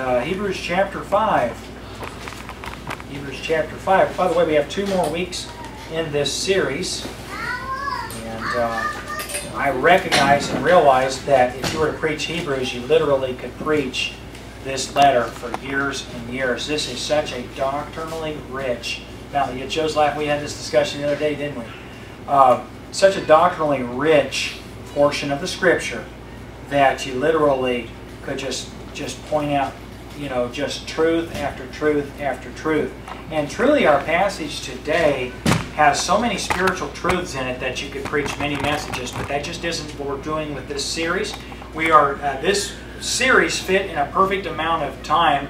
uh, Hebrews chapter 5. Hebrews chapter 5. By the way, we have two more weeks in this series. And uh, I recognize and realize that if you were to preach Hebrews, you literally could preach this letter for years and years. This is such a doctrinally rich. Now, it shows like we had this discussion the other day, didn't we? Uh, such a doctrinally rich portion of the Scripture that you literally could just just point out, you know, just truth after truth after truth. And truly, our passage today has so many spiritual truths in it that you could preach many messages, but that just isn't what we're doing with this series. We are uh, this series fit in a perfect amount of time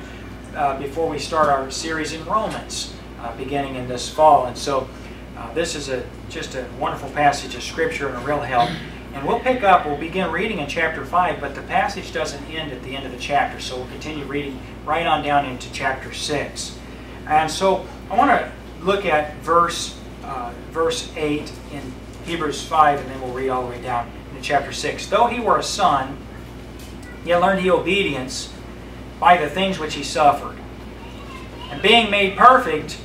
uh, before we start our series in Romans, uh, beginning in this fall. And so, uh, this is a just a wonderful passage of Scripture and a real help. And we'll pick up, we'll begin reading in chapter 5, but the passage doesn't end at the end of the chapter, so we'll continue reading right on down into chapter 6. And so I want to look at verse, uh, verse 8 in Hebrews 5, and then we'll read all the way down into chapter 6. Though he were a son, yet learned he obedience by the things which he suffered. And being made perfect,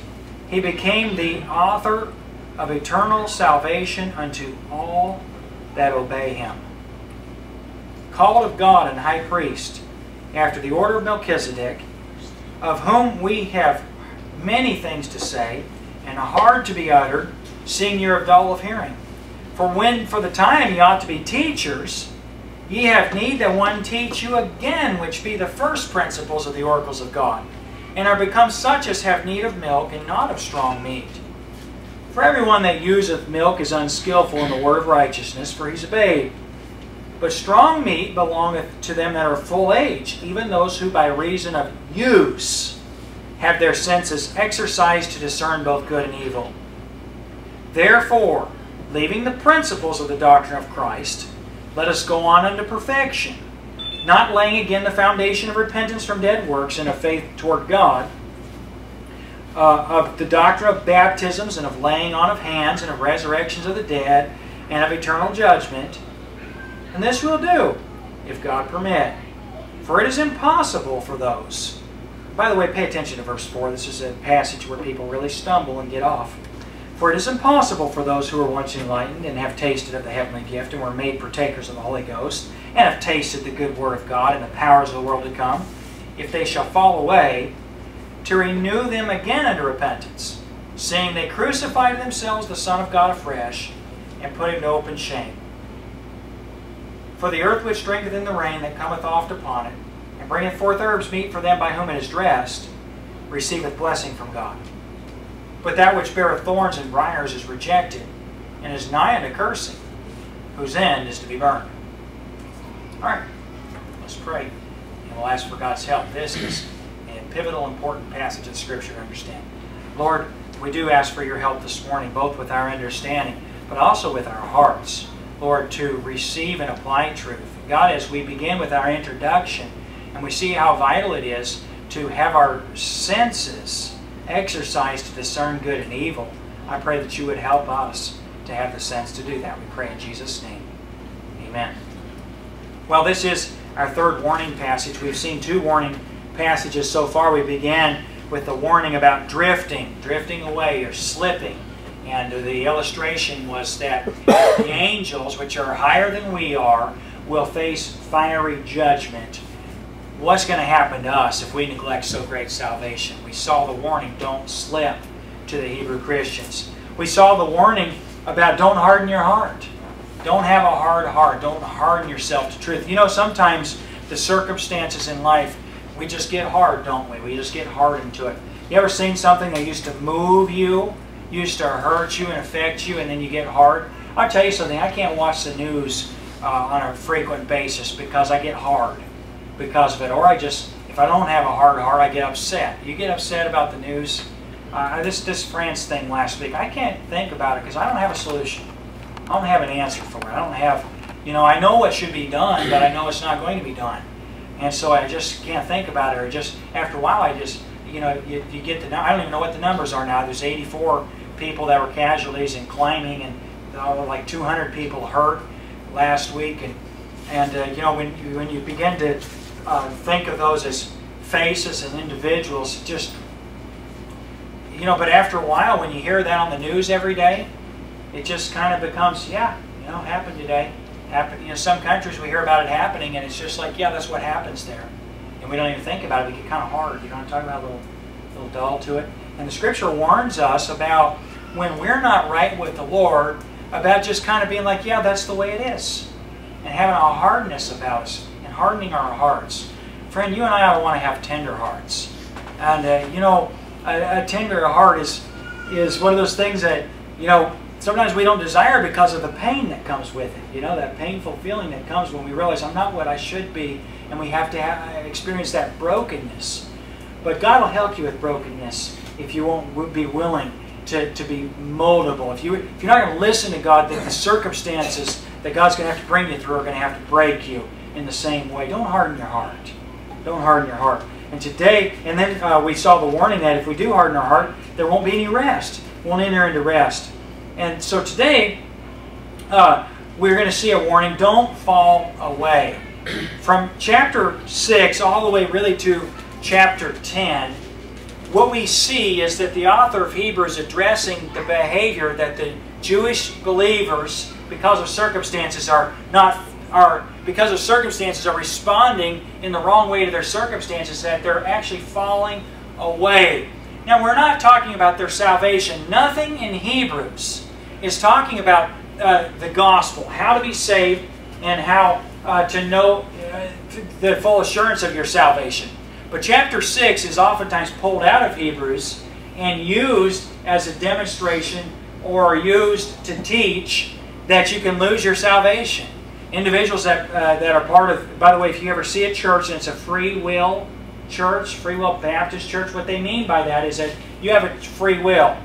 he became the author of eternal salvation unto all that obey him. Called of God and high priest, after the order of Melchizedek, of whom we have many things to say, and hard to be uttered, seeing ye are dull of hearing. For when for the time ye ought to be teachers, ye have need that one teach you again, which be the first principles of the oracles of God, and are become such as have need of milk, and not of strong meat. For everyone that useth milk is unskillful in the word of righteousness, for he is a babe. But strong meat belongeth to them that are full age, even those who by reason of use have their senses exercised to discern both good and evil. Therefore, leaving the principles of the doctrine of Christ, let us go on unto perfection, not laying again the foundation of repentance from dead works and of faith toward God, uh, of the doctrine of baptisms and of laying on of hands and of resurrections of the dead and of eternal judgment. And this we'll do, if God permit. For it is impossible for those. By the way, pay attention to verse 4. This is a passage where people really stumble and get off. For it is impossible for those who are once enlightened and have tasted of the heavenly gift and were made partakers of the Holy Ghost and have tasted the good word of God and the powers of the world to come, if they shall fall away, to renew them again unto repentance, seeing they crucified themselves the Son of God afresh, and put him to open shame. For the earth which drinketh in the rain that cometh oft upon it, and bringeth forth herbs meet for them by whom it is dressed, receiveth blessing from God. But that which beareth thorns and briars is rejected, and is nigh unto cursing, whose end is to be burned. All right, let's pray, and we'll ask for God's help. This is pivotal, important passage of Scripture to understand. Lord, we do ask for your help this morning, both with our understanding, but also with our hearts, Lord, to receive and apply truth. God, as we begin with our introduction, and we see how vital it is to have our senses exercised to discern good and evil, I pray that you would help us to have the sense to do that. We pray in Jesus' name. Amen. Well, this is our third warning passage. We've seen two warning passages so far, we began with the warning about drifting, drifting away or slipping. And the illustration was that the angels, which are higher than we are, will face fiery judgment. What's going to happen to us if we neglect so great salvation? We saw the warning, don't slip, to the Hebrew Christians. We saw the warning about don't harden your heart. Don't have a hard heart. Don't harden yourself to truth. You know, sometimes the circumstances in life we just get hard, don't we? We just get hardened to it. You ever seen something that used to move you, used to hurt you and affect you, and then you get hard? I'll tell you something, I can't watch the news uh, on a frequent basis because I get hard because of it. Or I just, if I don't have a hard heart, I get upset. You get upset about the news. Uh, this, this France thing last week, I can't think about it because I don't have a solution. I don't have an answer for it. I don't have, you know, I know what should be done, but I know it's not going to be done. And so I just can't think about it. Or just after a while, I just, you know, you, you get the, I don't even know what the numbers are now. There's 84 people that were casualties in climbing and uh, like 200 people hurt last week. And, and uh, you know, when you, when you begin to uh, think of those as faces and an individuals just you know but after a while when you hear that on the news every day it just kind of becomes yeah you know happened today happened you know some countries we hear about it happening and it's just like yeah that's what happens there. And we don't even think about it. We get kind of hard you know i'm talking about? A little little dull to it. And the scripture warns us about when we're not right with the lord about just kind of being like yeah that's the way it is. And having a hardness about us and hardening our hearts. Friend you and i want to have tender hearts. And uh, you know a, a tender heart is is one of those things that you know sometimes we don't desire because of the pain that comes with it. You know, that painful feeling that comes when we realize I'm not what I should be, and we have to have, experience that brokenness. But God will help you with brokenness if you won't be willing to, to be moldable. If, you, if you're not going to listen to God, then the circumstances that God's going to have to bring you through are going to have to break you in the same way. Don't harden your heart. Don't harden your heart. And today, and then uh, we saw the warning that if we do harden our heart, there won't be any rest. Won't enter into rest. And so today, uh, we're going to see a warning don't fall away. From chapter 6 all the way really to chapter 10, what we see is that the author of Hebrews addressing the behavior that the Jewish believers, because of circumstances, are not are because of circumstances are responding in the wrong way to their circumstances, that they're actually falling away. Now, we're not talking about their salvation. Nothing in Hebrews is talking about uh, the gospel, how to be saved, and how uh, to know uh, the full assurance of your salvation. But chapter 6 is oftentimes pulled out of Hebrews and used as a demonstration or used to teach that you can lose your salvation. Individuals that, uh, that are part of, by the way, if you ever see a church and it's a free will church, free will Baptist church, what they mean by that is that you have a free will.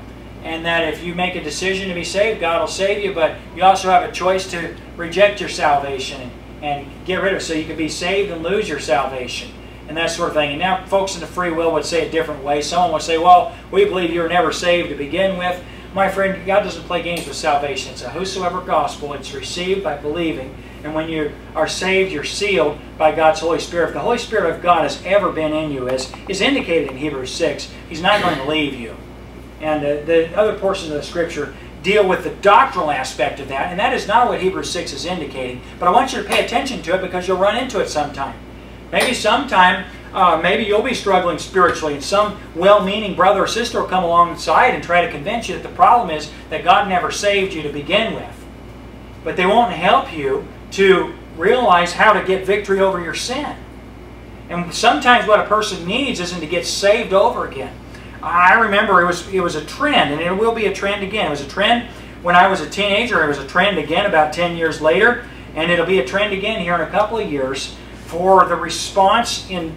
And that if you make a decision to be saved, God will save you, but you also have a choice to reject your salvation and, get rid of it. So you can be saved and lose your salvation and that sort of thing. And now folks in the free will would say it a different way. Someone would say, well, we believe you were never saved to begin with. My friend, God doesn't play games with salvation. It's a whosoever gospel. It's received by believing. And when you are saved, you're sealed by God's Holy Spirit. If the Holy Spirit of God has ever been in you, as is indicated in Hebrews 6, He's not going to leave you. And uh, the other portions of the Scripture deal with the doctrinal aspect of that, and that is not what Hebrews 6 is indicating. But I want you to pay attention to it because you'll run into it sometime. Maybe sometime, uh, maybe you'll be struggling spiritually, and some well-meaning brother or sister will come alongside and try to convince you that the problem is that God never saved you to begin with. But they won't help you to realize how to get victory over your sin. And sometimes what a person needs isn't to get saved over again. I remember it was it was a trend, and it will be a trend again. It was a trend when I was a teenager. It was a trend again about 10 years later, and it'll be a trend again here in a couple of years for the response in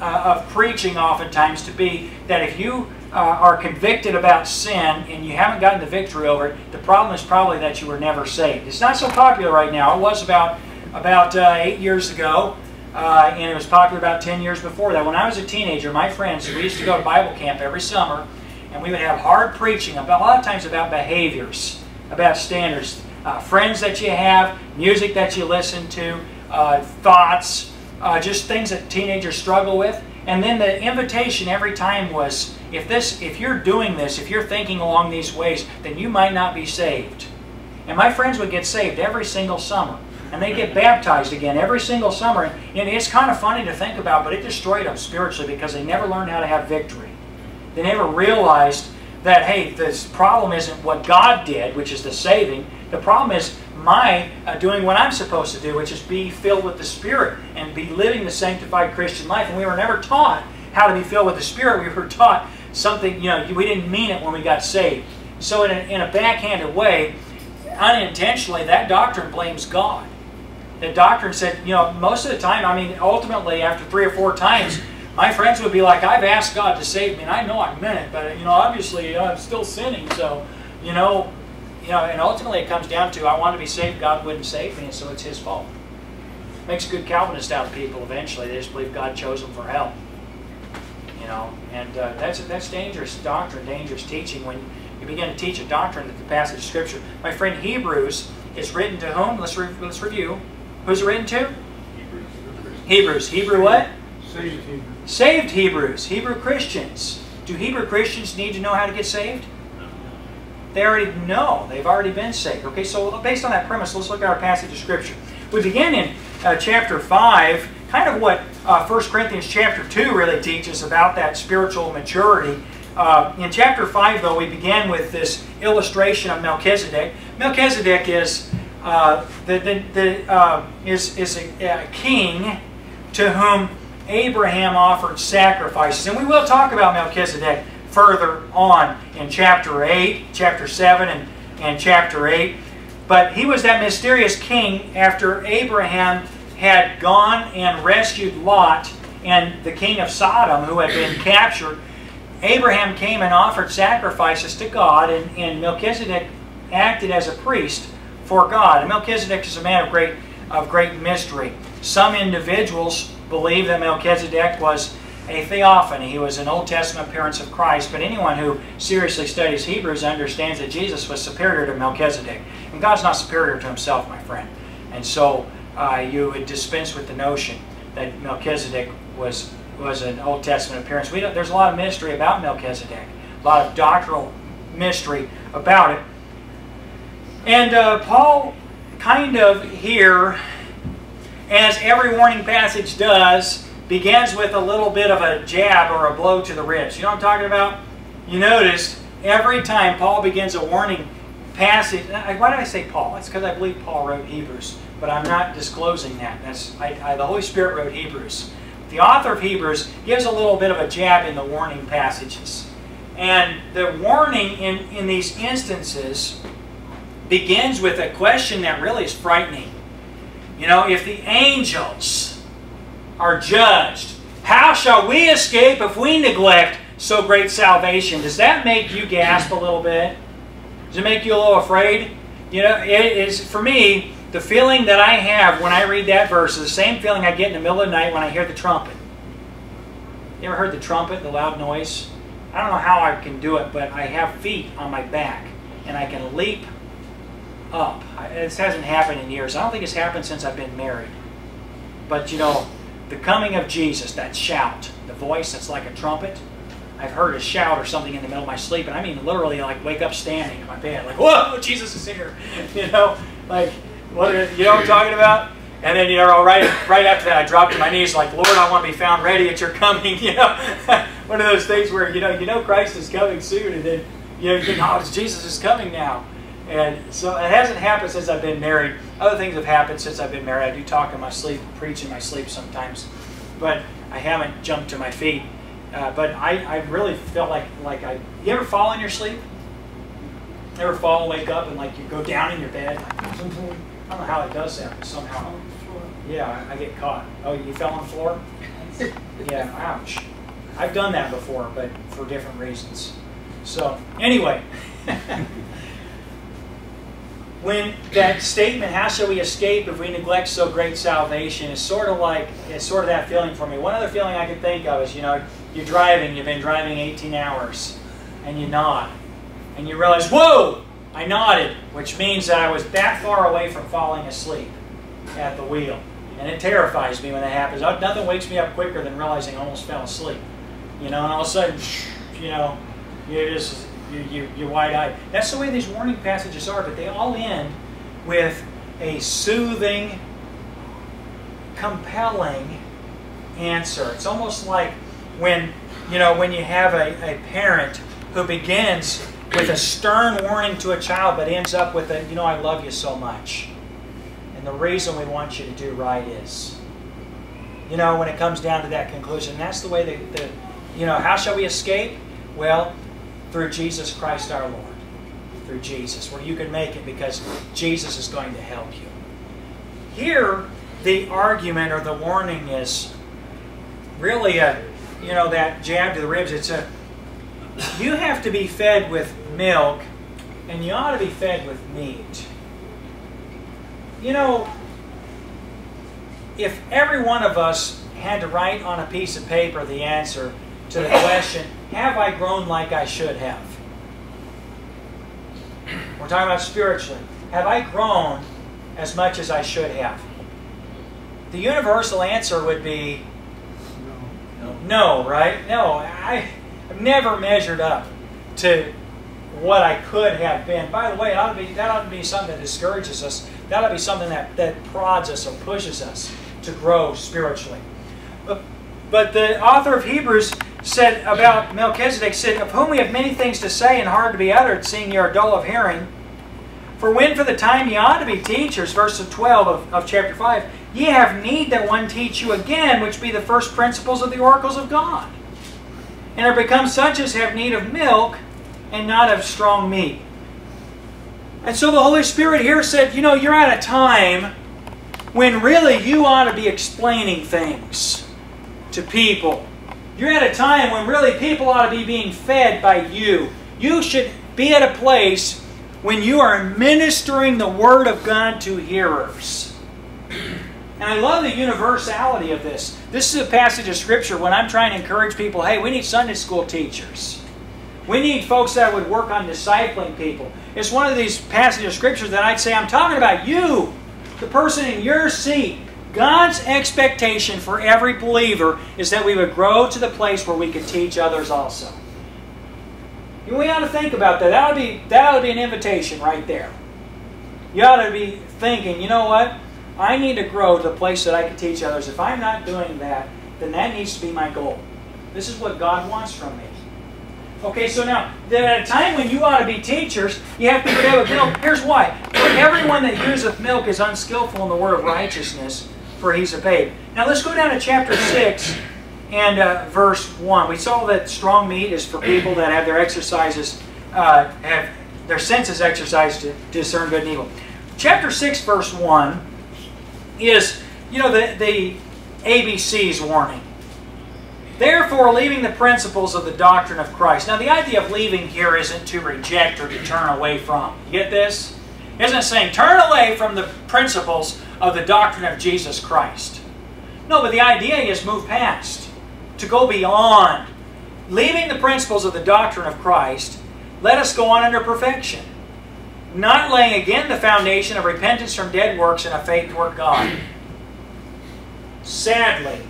uh, of preaching oftentimes to be that if you uh, are convicted about sin and you haven't gotten the victory over it, the problem is probably that you were never saved. It's not so popular right now. It was about about uh, eight years ago, uh, and it was popular about 10 years before that. When I was a teenager, my friends, we used to go to Bible camp every summer, and we would have hard preaching, a lot of times about behaviors, about standards, uh, friends that you have, music that you listen to, uh, thoughts, uh, just things that teenagers struggle with. And then the invitation every time was, if this, if you're doing this, if you're thinking along these ways, then you might not be saved. And my friends would get saved every single summer. And they get baptized again every single summer. And it's kind of funny to think about, but it destroyed them spiritually because they never learned how to have victory. They never realized that, hey, this problem isn't what God did, which is the saving. The problem is my uh, doing what I'm supposed to do, which is be filled with the Spirit and be living the sanctified Christian life. And we were never taught how to be filled with the Spirit. We were taught something, you know, we didn't mean it when we got saved. So, in a, in a backhanded way, unintentionally, that doctrine blames God. The doctrine said, you know, most of the time, I mean, ultimately, after three or four times, my friends would be like, I've asked God to save me, and I know I meant it, but, you know, obviously I'm still sinning, so, you know, you know, and ultimately it comes down to I want to be saved, God wouldn't save me, and so it's His fault. Makes a good Calvinist out of people eventually. They just believe God chose them for hell. You know, and uh, that's that's dangerous doctrine, dangerous teaching when you begin to teach a doctrine that the passage of Scripture. My friend, Hebrews is written to whom? Let's re let's review. Who's it written to? Hebrews. Hebrews. Hebrew what? Saved Hebrews. Saved Hebrews, Hebrew Christians. Do Hebrew Christians need to know how to get saved? They already know. They've already been saved. Okay, so based on that premise, let's look at our passage of Scripture. We begin in uh, chapter 5, kind of what uh, 1 Corinthians chapter 2 really teaches about that spiritual maturity. Uh, in chapter 5, though, we begin with this illustration of Melchizedek. Melchizedek is, uh, the, the, the, uh, is, is a, a king to whom Abraham offered sacrifices. And we will talk about Melchizedek further on in chapter 8, chapter 7, and, and chapter 8. But he was that mysterious king after Abraham had gone and rescued Lot and the king of Sodom who had been captured. Abraham came and offered sacrifices to God, and, and Melchizedek acted as a priest for God. And Melchizedek is a man of great, of great mystery. Some individuals believe that Melchizedek was a theophany. He was an Old Testament appearance of Christ, but anyone who seriously studies Hebrews understands that Jesus was superior to Melchizedek. And God's not superior to himself, my friend. And so uh, you would dispense with the notion that Melchizedek was, was an Old Testament appearance. We there's a lot of mystery about Melchizedek, a lot of doctrinal mystery about it. And uh, Paul kind of here, as every warning passage does, begins with a little bit of a jab or a blow to the ribs. You know what I'm talking about? You notice every time Paul begins a warning passage, uh, why did I say Paul? It's because I believe Paul wrote Hebrews, but I'm not disclosing that. That's I, I, The Holy Spirit wrote Hebrews. The author of Hebrews gives a little bit of a jab in the warning passages. And the warning in, in these instances begins with a question that really is frightening. You know, if the angels are judged. How shall we escape if we neglect so great salvation? Does that make you gasp a little bit? Does it make you a little afraid? You know, it is for me, the feeling that I have when I read that verse is the same feeling I get in the middle of the night when I hear the trumpet. You ever heard the trumpet, the loud noise? I don't know how I can do it, but I have feet on my back and I can leap up. This hasn't happened in years. I don't think it's happened since I've been married. But you know, the coming of Jesus, that shout, the voice that's like a trumpet. I've heard a shout or something in the middle of my sleep, and I mean literally like wake up standing in my bed, like, whoa, Jesus is here. You know, like, what, are, you know what I'm talking about? And then, you know, right, right after that, I dropped to my knees like, Lord, I want to be found ready at your coming. You know, one of those things where, you know, you know Christ is coming soon, and then, you know, you think, oh, Jesus is coming now. And so it hasn't happened since I've been married. Other things have happened since I've been married. I do talk in my sleep, preach in my sleep sometimes, but I haven't jumped to my feet. Uh, but I, I really felt like like I. You ever fall in your sleep? Ever fall, wake up, and like you go down in your bed? I don't know how it does that, but somehow. Yeah, I get caught. Oh, you fell on the floor? Yeah, ouch. I've done that before, but for different reasons. So, anyway. when that statement, how shall we escape if we neglect so great salvation, is sort of like, it's sort of that feeling for me. One other feeling I can think of is, you know, you're driving, you've been driving 18 hours, and you nod. And you realize, whoa, I nodded, which means that I was that far away from falling asleep at the wheel. And it terrifies me when that happens. Oh, nothing wakes me up quicker than realizing I almost fell asleep. You know, and all of a sudden, you know, you just you, you, you're wide-eyed. That's the way these warning passages are, but they all end with a soothing, compelling answer. It's almost like when, you know, when you have a, a parent who begins with a stern warning to a child but ends up with a, you know, I love you so much. And the reason we want you to do right is, you know, when it comes down to that conclusion, that's the way the, the you know, how shall we escape? Well, through Jesus Christ our Lord. Through Jesus, where you can make it because Jesus is going to help you. Here, the argument or the warning is really a, you know, that jab to the ribs. It's a, you have to be fed with milk and you ought to be fed with meat. You know, if every one of us had to write on a piece of paper the answer to the question, have I grown like I should have? We're talking about spiritually. Have I grown as much as I should have? The universal answer would be know. No, right? No, I, I've never measured up to what I could have been. By the way, ought be, that ought to be something that discourages us. That ought to be something that, that prods us or pushes us to grow spiritually. But, but the author of Hebrews said about Melchizedek, said, Of whom we have many things to say and hard to be uttered, seeing ye are dull of hearing. For when for the time ye ought to be teachers, verse 12 of, of chapter 5, ye have need that one teach you again, which be the first principles of the oracles of God. And are become such as have need of milk, and not of strong meat. And so the Holy Spirit here said, you know, you're at a time when really you ought to be explaining things to people. You're at a time when really people ought to be being fed by you. You should be at a place when you are ministering the Word of God to hearers. And I love the universality of this. This is a passage of Scripture when I'm trying to encourage people hey, we need Sunday school teachers. We need folks that would work on discipling people. It's one of these passages of Scripture that I'd say, I'm talking about you, the person in your seat. God's expectation for every believer is that we would grow to the place where we could teach others also. We ought to think about that. That would be, that ought be an invitation right there. You ought to be thinking, you know what? I need to grow to the place that I can teach others. If I'm not doing that, then that needs to be my goal. This is what God wants from me. Okay, so now, at a time when you ought to be teachers, you have to be able to milk. Here's why. For everyone that useth milk is unskillful in the word of righteousness, for he's a babe. Now let's go down to chapter 6 and uh, verse 1. We saw that strong meat is for people that have their exercises, uh, have their senses exercised to discern good and evil. Chapter 6, verse 1 is, you know, the, the ABC's warning. Therefore, leaving the principles of the doctrine of Christ. Now, the idea of leaving here isn't to reject or to turn away from. You get this? Isn't it saying turn away from the principles of the doctrine of Jesus Christ. No, but the idea is move past, to go beyond. Leaving the principles of the doctrine of Christ, let us go on under perfection. Not laying again the foundation of repentance from dead works and a faith toward God. Sadly,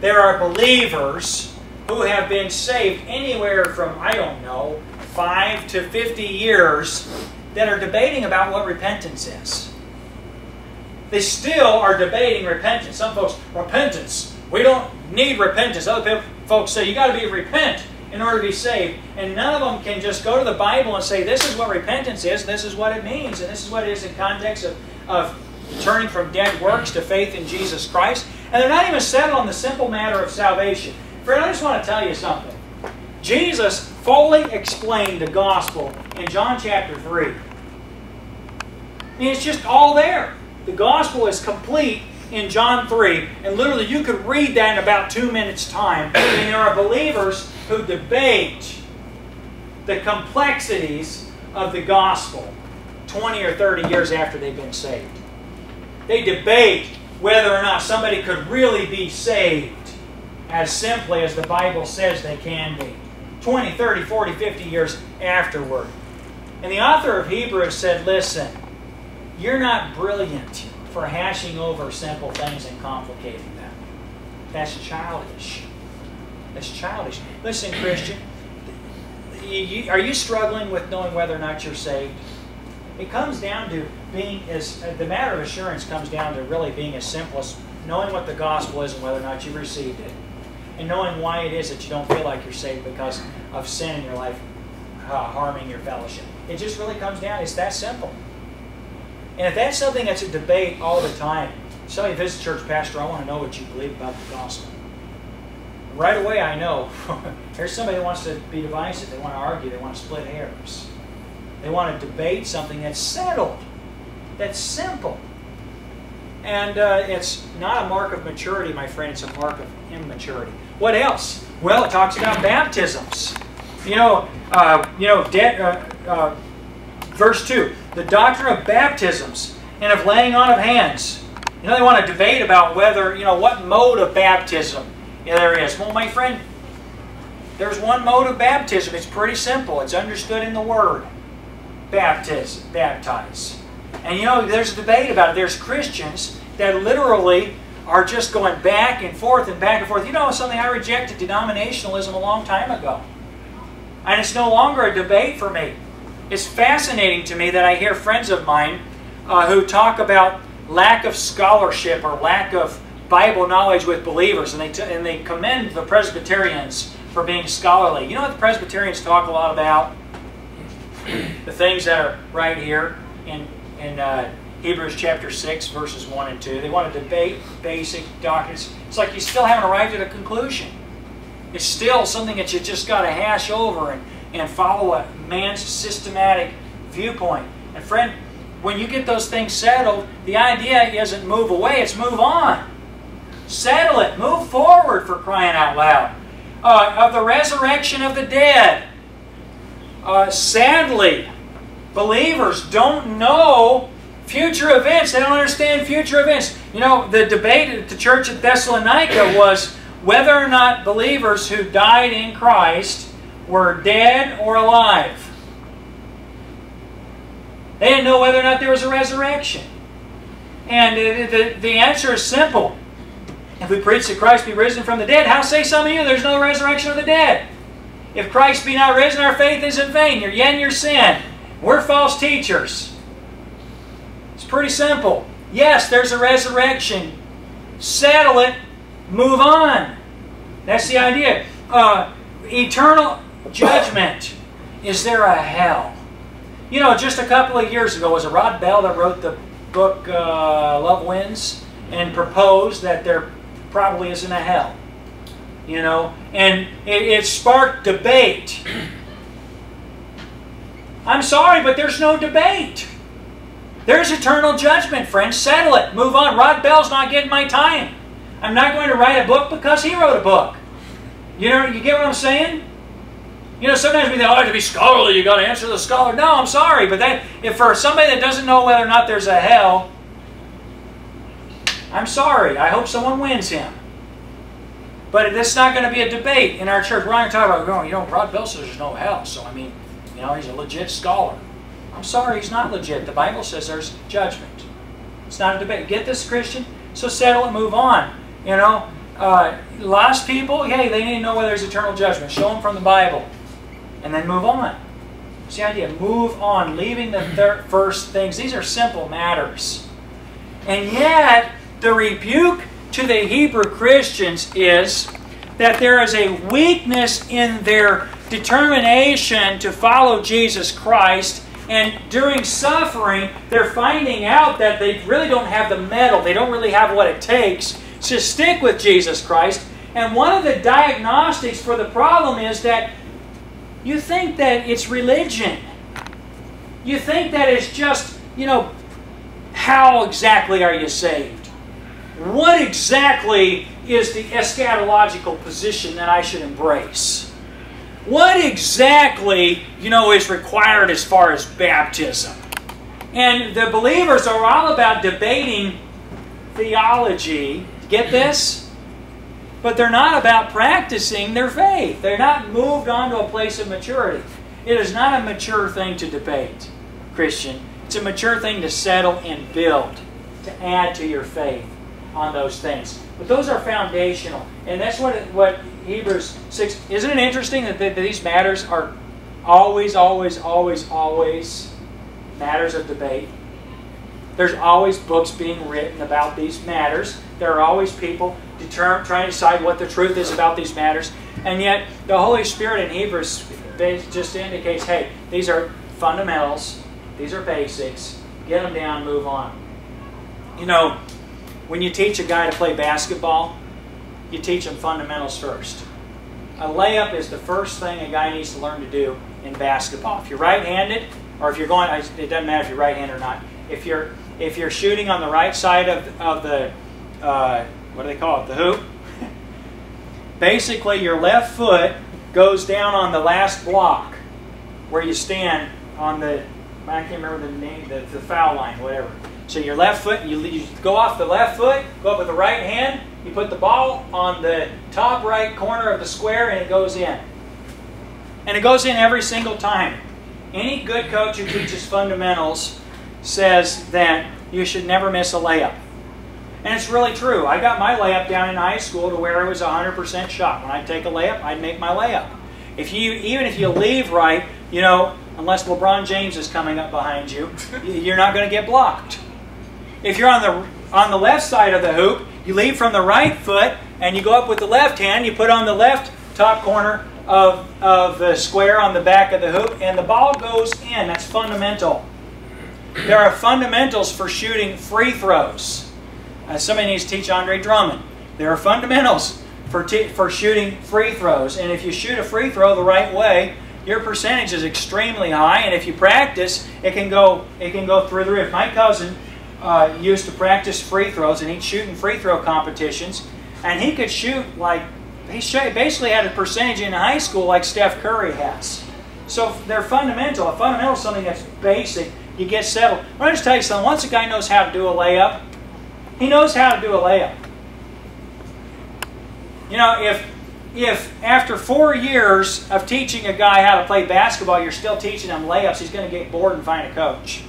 there are believers who have been saved anywhere from, I don't know, 5 to 50 years that are debating about what repentance is. They still are debating repentance. Some folks, repentance. We don't need repentance. Other folks say you got to be repent in order to be saved. And none of them can just go to the Bible and say, this is what repentance is, this is what it means, and this is what it is in context of, of turning from dead works to faith in Jesus Christ. And they're not even settled on the simple matter of salvation. Friend, I just want to tell you something. Jesus fully explained the gospel in John chapter 3. I mean, it's just all there. The gospel is complete in John 3, and literally you could read that in about two minutes' time. And there are believers who debate the complexities of the gospel 20 or 30 years after they've been saved. They debate whether or not somebody could really be saved as simply as the Bible says they can be. 20, 30, 40, 50 years afterward. And the author of Hebrews said, listen, you're not brilliant for hashing over simple things and complicating them. That's childish. That's childish. Listen, Christian, are you struggling with knowing whether or not you're saved? It comes down to being as the matter of assurance comes down to really being as simple as knowing what the gospel is and whether or not you've received it, and knowing why it is that you don't feel like you're saved because of sin in your life uh, harming your fellowship. It just really comes down. It's that simple. And if that's something that's a debate all the time, somebody visits church pastor, I want to know what you believe about the gospel. Right away, I know there's somebody who wants to be divisive. They want to argue. They want to split hairs. They want to debate something that's settled, that's simple. And uh, it's not a mark of maturity, my friend, it's a mark of immaturity. What else? Well, it talks about baptisms. You know, uh, you know, uh, uh, verse 2, the doctrine of baptisms and of laying on of hands. You know, they want to debate about whether, you know, what mode of baptism there is. Well, my friend, there's one mode of baptism. It's pretty simple. It's understood in the Word baptize, baptize. And you know, there's a debate about it. There's Christians that literally are just going back and forth and back and forth. You know something? I rejected denominationalism a long time ago. And it's no longer a debate for me. It's fascinating to me that I hear friends of mine uh, who talk about lack of scholarship or lack of Bible knowledge with believers, and they, and they commend the Presbyterians for being scholarly. You know what the Presbyterians talk a lot about? the things that are right here in, in uh, Hebrews chapter 6, verses 1 and 2. They want to debate basic doctrines. It's like you still haven't arrived at a conclusion. It's still something that you just got to hash over and, and follow a man's systematic viewpoint. And friend, when you get those things settled, the idea isn't move away, it's move on. Settle it. Move forward for crying out loud. Uh, of the resurrection of the dead. Uh, sadly, believers don't know future events. They don't understand future events. You know, the debate at the church at Thessalonica was whether or not believers who died in Christ were dead or alive. They didn't know whether or not there was a resurrection. And the, the, answer is simple. If we preach that Christ be risen from the dead, how say some of you there's no resurrection of the dead? If Christ be not risen, our faith is in vain. You're yet in your sin. We're false teachers. It's pretty simple. Yes, there's a resurrection. Settle it. Move on. That's the idea. Uh, eternal judgment. Is there a hell? You know, just a couple of years ago, was it Rob Bell that wrote the book uh, Love Wins and proposed that there probably isn't a hell? You know, and it, it sparked debate. I'm sorry, but there's no debate. There's eternal judgment, friends. Settle it. Move on. Rob Bell's not getting my time. I'm not going to write a book because he wrote a book. You know, you get what I'm saying? You know, sometimes we think, oh, to be scholarly, you got to answer the scholar. No, I'm sorry, but that if for somebody that doesn't know whether or not there's a hell, I'm sorry. I hope someone wins him. But it's not going to be a debate in our church. We're not going to talk about, going, you know, Rob Bell says there's no hell, so I mean, you know, he's a legit scholar. I'm sorry, he's not legit. The Bible says there's judgment. It's not a debate. Get this, Christian? So settle and move on. You know, uh, lost people, hey, they need to know whether there's eternal judgment. Show them from the Bible and then move on. It's the idea. Move on, leaving the first things. These are simple matters. And yet, the rebuke to the Hebrew Christians is that there is a weakness in their determination to follow Jesus Christ. And during suffering, they're finding out that they really don't have the mettle. They don't really have what it takes to stick with Jesus Christ. And one of the diagnostics for the problem is that you think that it's religion. You think that it's just, you know, how exactly are you saved? What exactly is the eschatological position that I should embrace? What exactly, you know, is required as far as baptism? And the believers are all about debating theology. Get this? but they're not about practicing their faith. They're not moved on to a place of maturity. It is not a mature thing to debate, Christian. It's a mature thing to settle and build, to add to your faith on those things. But those are foundational. And that's what, what Hebrews 6... Isn't it interesting that, that these matters are always, always, always, always matters of debate? There's always books being written about these matters. There are always people determine, trying to decide what the truth is about these matters. And yet, the Holy Spirit in Hebrews just indicates, hey, these are fundamentals. These are basics. Get them down, move on. You know, when you teach a guy to play basketball, you teach him fundamentals first. A layup is the first thing a guy needs to learn to do in basketball. If you're right-handed, or if you're going, it doesn't matter if you're right-handed or not. If you're if you're shooting on the right side of, of the, uh, what do they call it, the hoop, basically your left foot goes down on the last block where you stand on the, I can't remember the name, the, the foul line, whatever. So your left foot, you, you go off the left foot, go up with the right hand, you put the ball on the top right corner of the square and it goes in. And it goes in every single time. Any good coach who teaches fundamentals says that you should never miss a layup. And it's really true. I got my layup down in high school to where it was 100% shot. When I'd take a layup, I'd make my layup. If you, even if you leave right, you know, unless LeBron James is coming up behind you, you're not going to get blocked. If you're on the on the left side of the hoop, you leave from the right foot and you go up with the left hand. You put on the left top corner of, of the square on the back of the hoop, and the ball goes in. That's fundamental. There are fundamentals for shooting free throws. Uh, somebody needs to teach Andre Drummond. There are fundamentals for, for shooting free throws. And if you shoot a free throw the right way, your percentage is extremely high. And if you practice, it can go, it can go through the roof. My cousin uh, used to practice free throws, and he'd shoot in free throw competitions. And he could shoot like, he basically had a percentage in high school like Steph Curry has. So they're fundamental. A fundamental is something that's basic. You get settled. Me just tell you something. Once a guy knows how to do a layup, he knows how to do a layup. You know, if if after four years of teaching a guy how to play basketball, you're still teaching him layups, he's going to get bored and find a coach.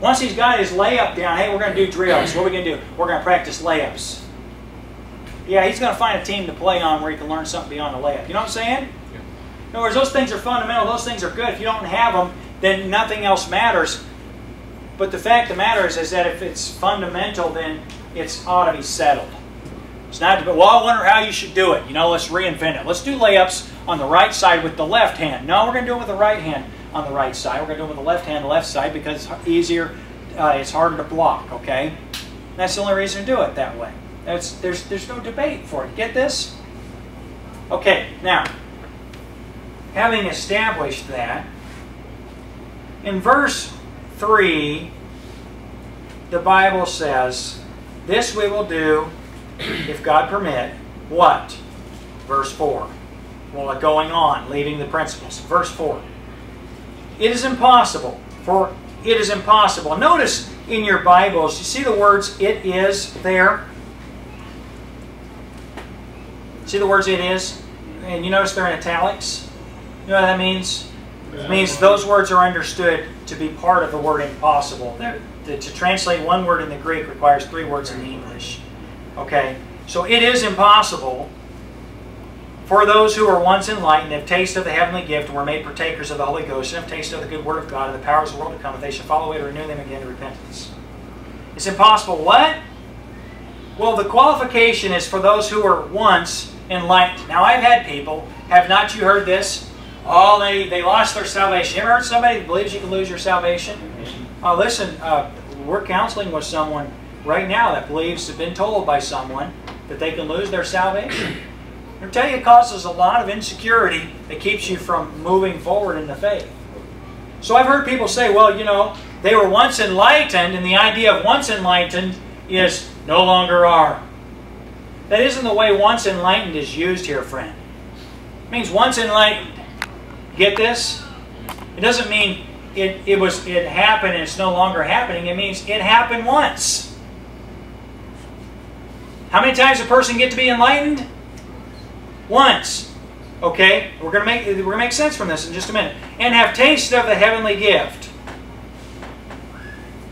Once he's got his layup down, hey, we're going to do drills. What are we going to do? We're going to practice layups. Yeah, he's going to find a team to play on where he can learn something beyond the layup. You know what I'm saying? Yeah. In other words, those things are fundamental. Those things are good. If you don't have them, then nothing else matters. But the fact of the matter is, is that if it's fundamental, then it's ought to be settled. It's not, well, I wonder how you should do it. You know, let's reinvent it. Let's do layups on the right side with the left hand. No, we're going to do it with the right hand on the right side. We're going to do it with the left hand, the left side, because it's easier, uh, it's harder to block, okay? That's the only reason to do it that way. That's, there's, there's no debate for it. Get this? Okay, now, having established that, in verse 3, the Bible says, This we will do if God permit. What? Verse 4. Well, going on, leaving the principles. Verse 4. It is impossible, for it is impossible. Notice in your Bibles, you see the words it is there? See the words it is? And you notice they're in italics? You know what that means? It means those words are understood to be part of the word impossible. To, to translate one word in the Greek requires three words in the English. Okay? So it is impossible for those who were once enlightened, have tasted of the heavenly gift, and were made partakers of the Holy Ghost, and have tasted of the good word of God and the powers of the world to come, if they shall follow it, renew them again to repentance. It's impossible. What? Well, the qualification is for those who were once enlightened. Now, I've had people, have not you heard this? Oh, they, they lost their salvation. You ever heard somebody that believes you can lose your salvation? Uh, listen, uh, we're counseling with someone right now that believes, have been told by someone, that they can lose their salvation. I tell you, it causes a lot of insecurity that keeps you from moving forward in the faith. So I've heard people say, well, you know, they were once enlightened, and the idea of once enlightened is no longer are. That isn't the way once enlightened is used here, friend. It means once enlightened. Get this? It doesn't mean it, it was it happened and it's no longer happening. It means it happened once. How many times a person get to be enlightened? Once. Okay? We're gonna make we're gonna make sense from this in just a minute. And have tasted of the heavenly gift.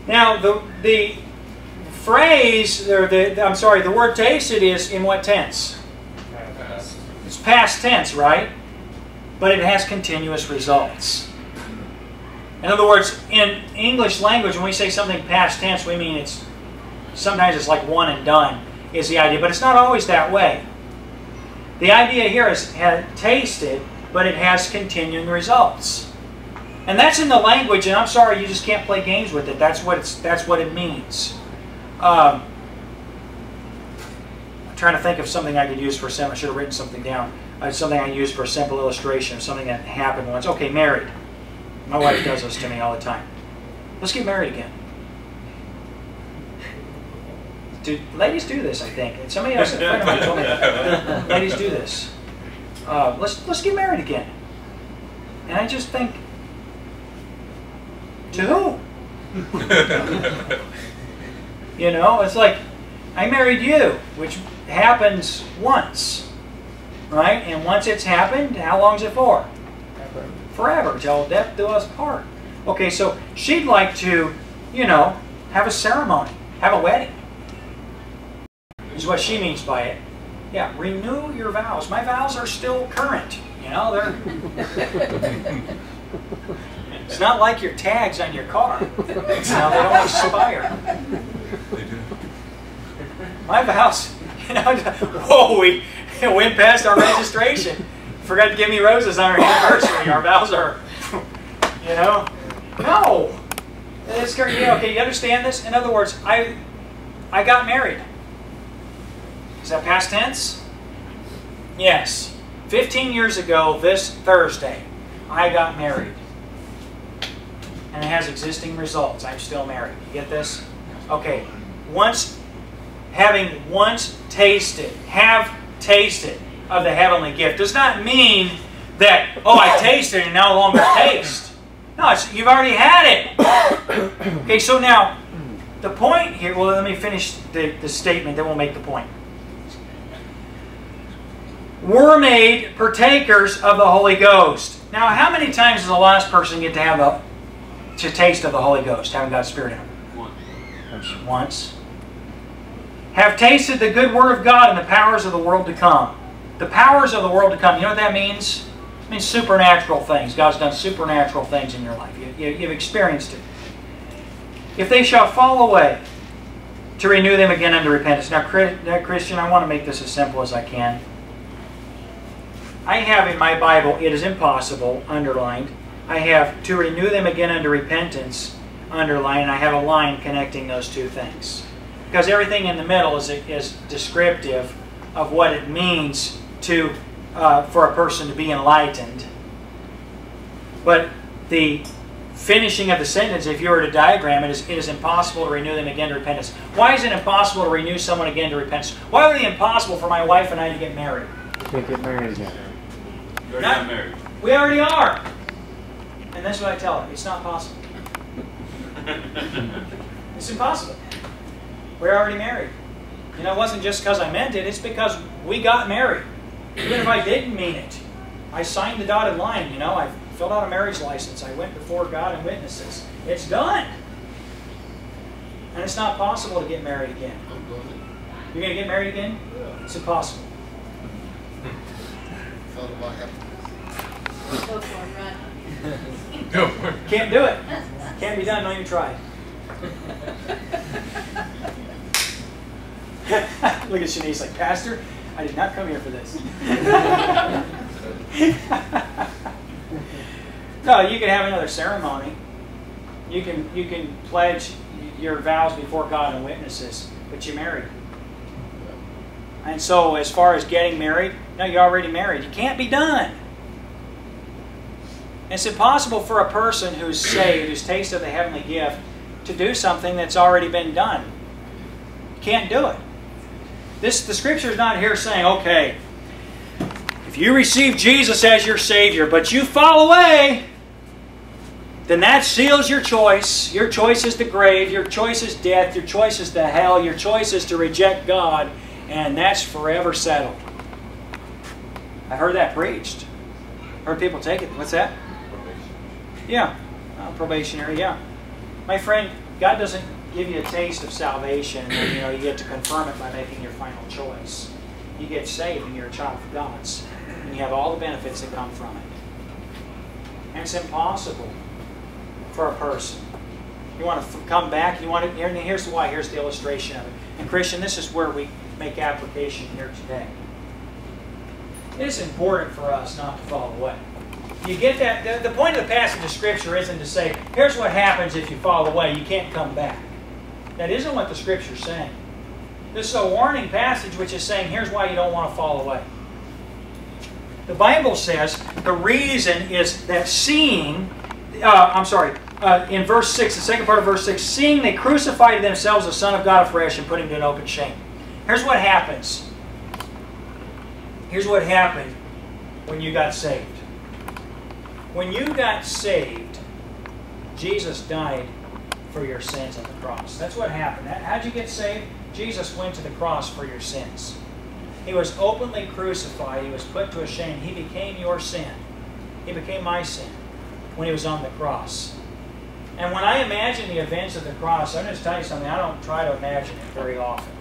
Now the the phrase or the I'm sorry, the word tasted is in what tense? Past. It's past tense, right? But it has continuous results. In other words, in English language, when we say something past tense, we mean it's sometimes it's like one and done is the idea, but it's not always that way. The idea here is tasted, but it has continuing results. And that's in the language, and I'm sorry, you just can't play games with it. That's what it's that's what it means. Um, I'm trying to think of something I could use for some. I should have written something down. Uh, something I use for a simple illustration of something that happened once. Okay, married. My wife does this to me all the time. Let's get married again. Do, ladies do this, I think. And somebody else, a friend of mine told me, ladies do this. Uh, let's let's get married again. And I just think, to who? you know, it's like I married you, which happens once, right? And once it's happened, how long is it for? Forever, till death do us part. Okay, so she'd like to, you know, have a ceremony, have a wedding. Is what she means by it. Yeah, renew your vows. My vows are still current. You know, they're. it's not like your tags on your car. You know, they don't expire. They do. My vows, you know, whoa, we went past our registration. Forgot to give me roses on our anniversary. Our vows are, you know, no. It's, yeah, okay, you understand this? In other words, I, I got married. Is that past tense? Yes. 15 years ago, this Thursday, I got married. And it has existing results. I'm still married. You get this? Okay. Once, having once tasted, have tasted of the heavenly gift does not mean that, oh, I tasted and no longer taste. No, you've already had it. okay, so now, the point here, well, let me finish the, the statement, then we'll make the point. We're made partakers of the Holy Ghost. Now, how many times does the last person get to have a to taste of the Holy Ghost, having God's Spirit in them? Once. Once. Have tasted the good Word of God and the powers of the world to come. The powers of the world to come. You know what that means? It means supernatural things. God's done supernatural things in your life. You, you, you've experienced it. If they shall fall away, to renew them again unto repentance. Now, Christian, I want to make this as simple as I can. I have in my Bible, it is impossible, underlined. I have to renew them again unto repentance, underlined. I have a line connecting those two things. Because everything in the middle is, is descriptive of what it means to uh, for a person to be enlightened. But the finishing of the sentence, if you were to diagram it, is, it is impossible to renew them again to repentance. Why is it impossible to renew someone again to repentance? Why would it be impossible for my wife and I to get married? Can't get married again. You're already not, married. We already are. And that's what I tell her. It's not possible. it's impossible. We're already married. You know, it wasn't just because I meant it, it's because we got married. Even if I didn't mean it. I signed the dotted line, you know, I filled out a marriage license. I went before God and witnesses. It's done. And it's not possible to get married again. You're going to get married again? It's impossible. Can't do it. Can't be done. Don't even try. Look at Shanice like, Pastor, I did not come here for this. no, you can have another ceremony. You can you can pledge your vows before God and witnesses, but you're married. And so, as far as getting married, no, you're already married. You can't be done. It's impossible for a person who's saved, who's tasted the heavenly gift, to do something that's already been done. You can't do it. This the scripture is not here saying, okay, if you receive Jesus as your Savior, but you fall away, then that seals your choice. Your choice is the grave, your choice is death, your choice is the hell, your choice is to reject God, and that's forever settled. I've heard that preached. Heard people take it. What's that? Yeah, uh, probationary. Yeah, my friend, God doesn't give you a taste of salvation, and you know you get to confirm it by making your final choice. You get saved, and you're a child of God's, and you have all the benefits that come from it. And it's impossible for a person. You want to come back. You want to. And here's why. Here's the illustration of it. And Christian, this is where we make application here today. It is important for us not to fall away. You get that? The, the point of the passage of Scripture isn't to say, here's what happens if you fall away, you can't come back. That isn't what the Scripture's saying. This is a warning passage which is saying, here's why you don't want to fall away. The Bible says the reason is that seeing, uh, I'm sorry, uh, in verse 6, the second part of verse 6, seeing they crucified themselves the Son of God afresh and put him to an open shame. Here's what happens. Here's what happened when you got saved. When you got saved, Jesus died for your sins on the cross. That's what happened. How'd you get saved? Jesus went to the cross for your sins. He was openly crucified. He was put to a shame. He became your sin. He became my sin when he was on the cross. And when I imagine the events of the cross, I'm going to tell you something, I don't try to imagine it very often.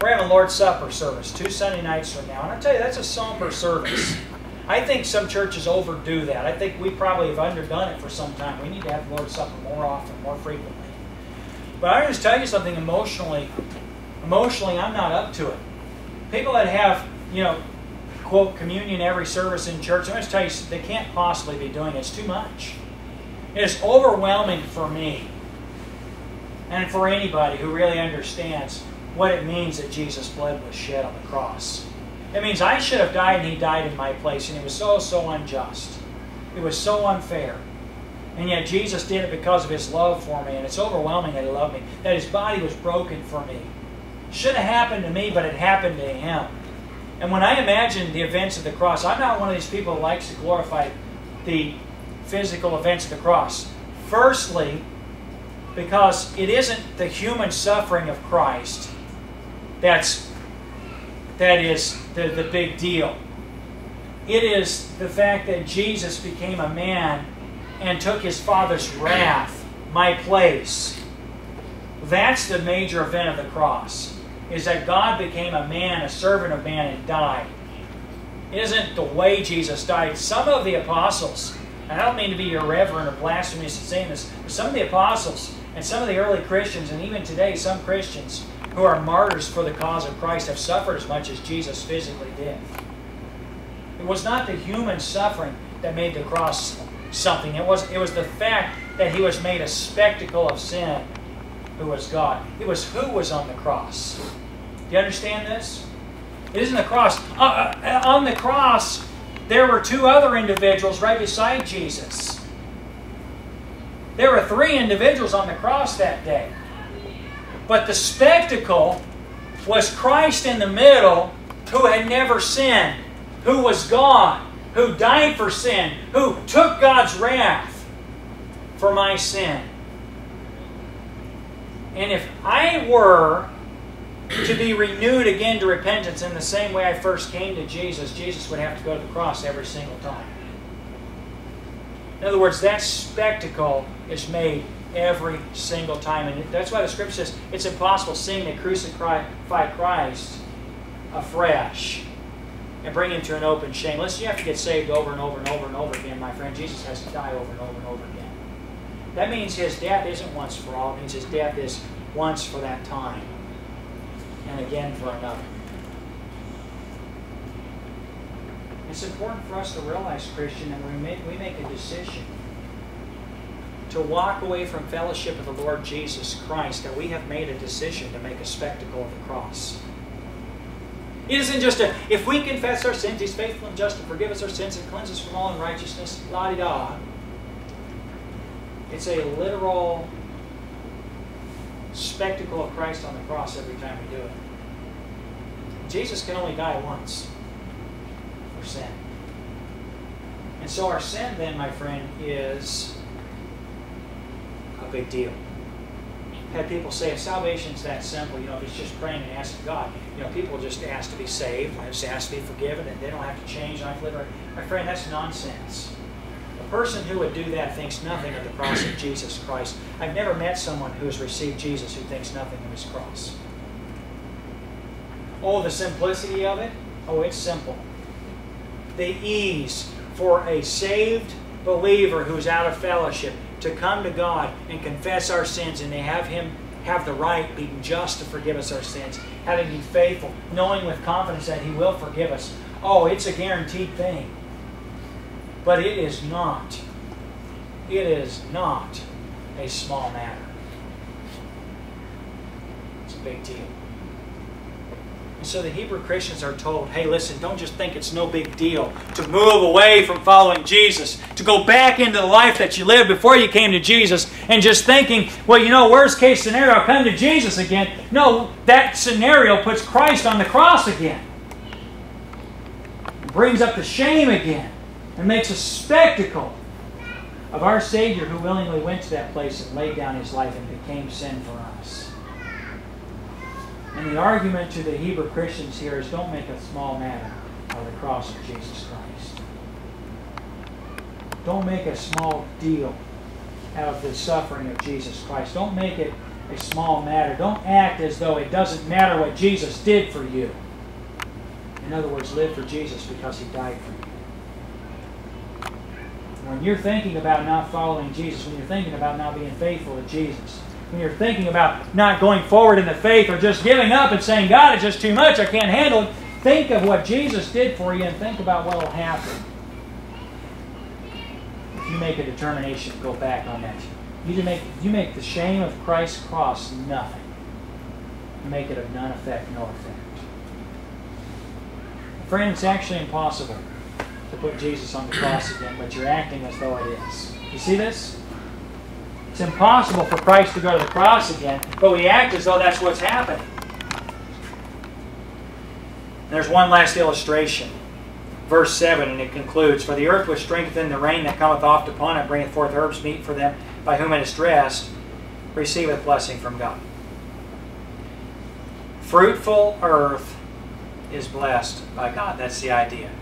We're having Lord's Supper service two Sunday nights from now, and I tell you, that's a somber service. I think some churches overdo that. I think we probably have underdone it for some time. We need to have Lord's Supper more often, more frequently. But I'm going to tell you something emotionally. Emotionally, I'm not up to it. People that have, you know, quote, communion every service in church, I'm going to tell you, they can't possibly be doing it. It's too much. It is overwhelming for me and for anybody who really understands what it means that Jesus' blood was shed on the cross. It means I should have died and he died in my place, and it was so, so unjust. It was so unfair. And yet Jesus did it because of his love for me, and it's overwhelming that he loved me, that his body was broken for me. Should have happened to me, but it happened to him. And when I imagine the events of the cross, I'm not one of these people who likes to glorify the physical events of the cross. Firstly, because it isn't the human suffering of Christ that's that is the, the big deal. It is the fact that Jesus became a man and took his Father's wrath, my place. That's the major event of the cross, is that God became a man, a servant of man, and died. It isn't the way Jesus died. Some of the apostles, and I don't mean to be irreverent or blasphemous in saying this, but some of the apostles and some of the early Christians, and even today some Christians, who are martyrs for the cause of Christ have suffered as much as Jesus physically did. It was not the human suffering that made the cross something. It was, it was the fact that he was made a spectacle of sin who was God. It was who was on the cross. Do you understand this? It isn't the cross. Uh, uh, on the cross, there were two other individuals right beside Jesus. There were three individuals on the cross that day. But the spectacle was Christ in the middle who had never sinned, who was God, who died for sin, who took God's wrath for my sin. And if I were to be renewed again to repentance in the same way I first came to Jesus, Jesus would have to go to the cross every single time. In other words, that spectacle is made every single time. And that's why the scripture says it's impossible seeing the crucified Christ afresh and bring him to an open shame. Listen, you have to get saved over and over and over and over again, my friend. Jesus has to die over and over and over again. That means his death isn't once for all. It means his death is once for that time and again for another. It's important for us to realize, Christian, that we make, we make a decision to walk away from fellowship with the Lord Jesus Christ, that we have made a decision to make a spectacle of the cross. It isn't just a, if we confess our sins, He's faithful and just to forgive us our sins and cleanse us from all unrighteousness, la di da. It's a literal spectacle of Christ on the cross every time we do it. Jesus can only die once for sin. And so our sin, then, my friend, is big deal. Had people say, if salvation's that simple, you know, if it's just praying and asking God, you know, people just ask to be saved, just ask to be forgiven, and they don't have to change, and I live right. My friend, that's nonsense. A person who would do that thinks nothing of the cross of Jesus Christ. I've never met someone who has received Jesus who thinks nothing of his cross. Oh, the simplicity of it? Oh, it's simple. The ease for a saved believer who's out of fellowship to come to God and confess our sins and to have Him have the right, being just to forgive us our sins, having been faithful, knowing with confidence that He will forgive us. Oh, it's a guaranteed thing. But it is not. It is not a small matter. It's a big deal. And so the Hebrew Christians are told, hey, listen, don't just think it's no big deal to move away from following Jesus, to go back into the life that you lived before you came to Jesus, and just thinking, well, you know, worst case scenario, I'll come to Jesus again. No, that scenario puts Christ on the cross again. brings up the shame again, and makes a spectacle of our Savior who willingly went to that place and laid down his life and became sin for us. And the argument to the Hebrew Christians here is don't make a small matter of the cross of Jesus Christ. Don't make a small deal out of the suffering of Jesus Christ. Don't make it a small matter. Don't act as though it doesn't matter what Jesus did for you. In other words, live for Jesus because he died for you. When you're thinking about not following Jesus, when you're thinking about not being faithful to Jesus, when you're thinking about not going forward in the faith or just giving up and saying, God, it's just too much, I can't handle it, think of what Jesus did for you and think about what will happen if you make a determination to go back on that. You make, you make the shame of Christ's cross nothing. You make it of none effect, no effect. Friend, it's actually impossible to put Jesus on the cross again, but you're acting as though it is. You see this? It's impossible for Christ to go to the cross again, but we act as though that's what's happening. There's one last illustration. Verse 7, and it concludes For the earth was strengthened, the rain that cometh oft upon it bringeth forth herbs meet for them by whom it is dressed, receiveth blessing from God. Fruitful earth is blessed by God. That's the idea.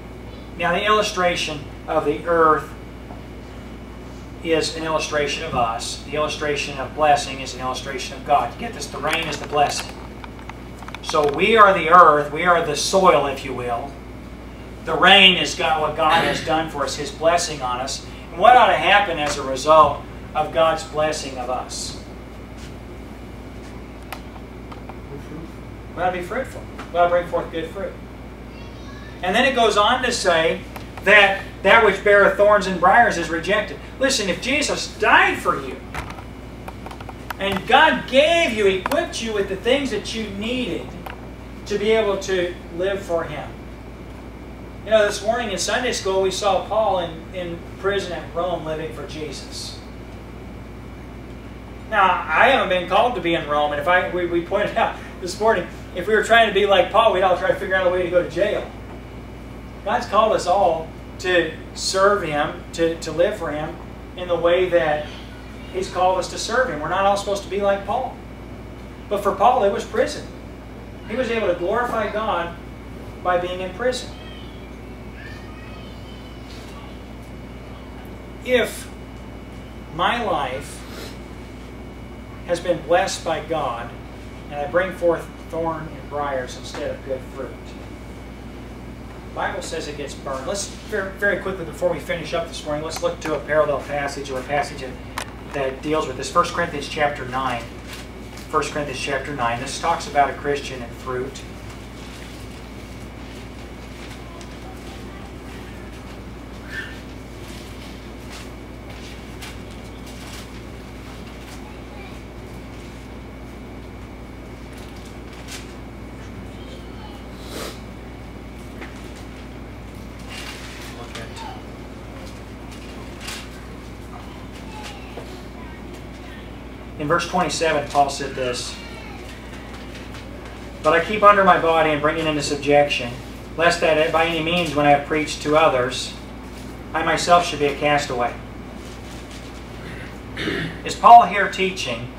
Now, the illustration of the earth is an illustration of us. The illustration of blessing is an illustration of God. You get this? The rain is the blessing. So we are the earth, we are the soil, if you will. The rain is God, what God has done for us, His blessing on us. And what ought to happen as a result of God's blessing of us? We ought to be fruitful. We ought to bring forth good fruit. And then it goes on to say that that which beareth thorns and briars is rejected. Listen, if Jesus died for you, and God gave you, equipped you with the things that you needed to be able to live for Him. You know, this morning in Sunday school, we saw Paul in, in prison at Rome living for Jesus. Now, I haven't been called to be in Rome, and if I we, we pointed out this morning, if we were trying to be like Paul, we'd all try to figure out a way to go to jail. God's called us all to serve Him, to, to live for Him in the way that He's called us to serve Him. We're not all supposed to be like Paul. But for Paul, it was prison. He was able to glorify God by being in prison. If my life has been blessed by God and I bring forth thorn and briars instead of good fruit, Bible says it gets burned. Let's very, very quickly before we finish up this morning, let's look to a parallel passage or a passage that deals with this. 1 Corinthians chapter 9. 1 Corinthians chapter 9. This talks about a Christian and fruit. In verse 27, Paul said this But I keep under my body and bring it into subjection, lest that by any means, when I have preached to others, I myself should be a castaway. Is Paul here teaching?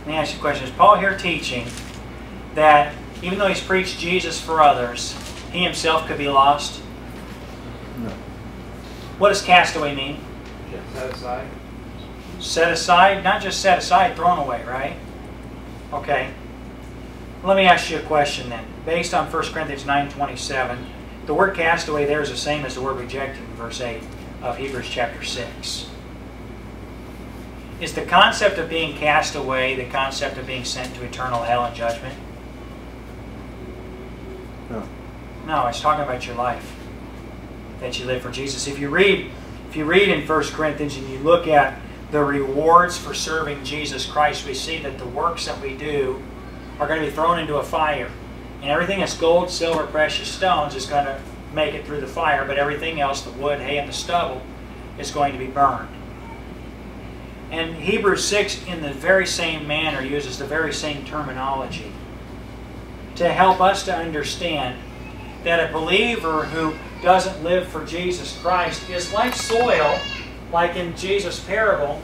Let me ask you a question. Is Paul here teaching that even though he's preached Jesus for others, he himself could be lost? No. What does castaway mean? Set aside. Set aside, not just set aside, thrown away, right? Okay. Let me ask you a question then. Based on 1 Corinthians 9.27, the word castaway there is the same as the word rejected in verse 8 of Hebrews chapter 6. Is the concept of being cast away the concept of being sent to eternal hell and judgment? No. No, it's talking about your life that you live for Jesus. If you read, if you read in 1 Corinthians and you look at the rewards for serving Jesus Christ, we see that the works that we do are going to be thrown into a fire. And everything that's gold, silver, precious stones is going to make it through the fire, but everything else, the wood, hay, and the stubble, is going to be burned. And Hebrews 6, in the very same manner, uses the very same terminology to help us to understand that a believer who doesn't live for Jesus Christ is like soil, like in Jesus' parable,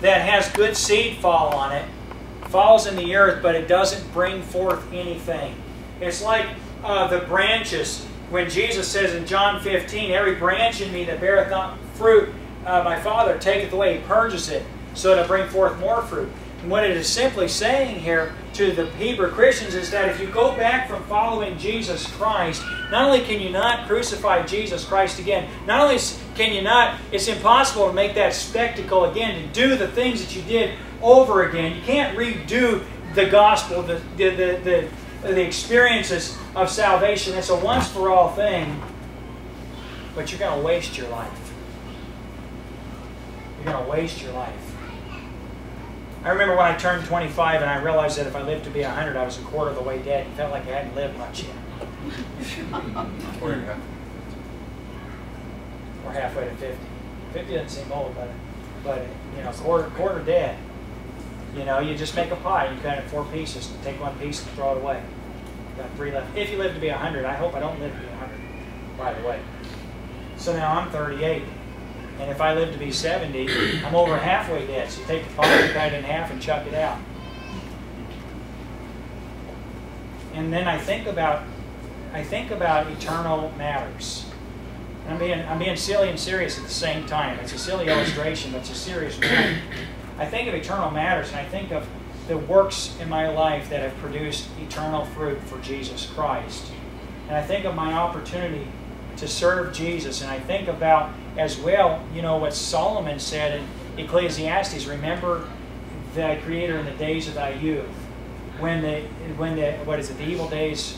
that has good seed fall on it, falls in the earth, but it doesn't bring forth anything. It's like uh, the branches when Jesus says in John 15, Every branch in me that beareth not fruit, uh, my Father taketh away, he purges it, so to bring forth more fruit. And what it is simply saying here to the Hebrew Christians is that if you go back from following Jesus Christ, not only can you not crucify Jesus Christ again, not only can you not, it's impossible to make that spectacle again, to do the things that you did over again. You can't redo the gospel, the, the, the, the, experiences of salvation. It's a once for all thing, but you're going to waste your life. You're going to waste your life. I remember when I turned 25 and I realized that if I lived to be 100, I was a quarter of the way dead. It felt like I hadn't lived much yet. or halfway to 50. 50 doesn't seem old, but, but you know, quarter, quarter dead. You know, you just make a pie. You cut it in four pieces. Take one piece and throw it away. Got three left. If you live to be 100, I hope I don't live to be 100, by the way. So now I'm 38. And if I live to be 70, I'm over halfway dead. So take the pie, cut it in half, and chuck it out. And then I think about, I think about eternal matters. I'm being, I'm being silly and serious at the same time. It's a silly illustration, but it's a serious one. I think of eternal matters, and I think of the works in my life that have produced eternal fruit for Jesus Christ. And I think of my opportunity to serve Jesus, and I think about as well, you know, what Solomon said in Ecclesiastes, remember thy Creator in the days of thy youth. When the, when the, what is it, the evil days